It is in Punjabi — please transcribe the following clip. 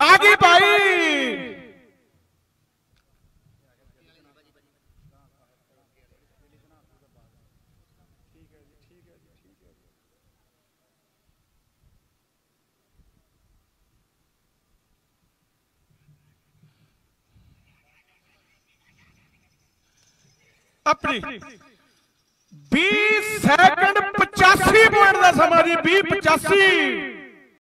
ਆ ਗਈ ਭਾਈ। ਆਪਣੀ 20 ਸੈਕਿੰਡ 85 ਪੁਆਇੰਟ ਦਾ ਸਮਾਂ ਜੀ 20 85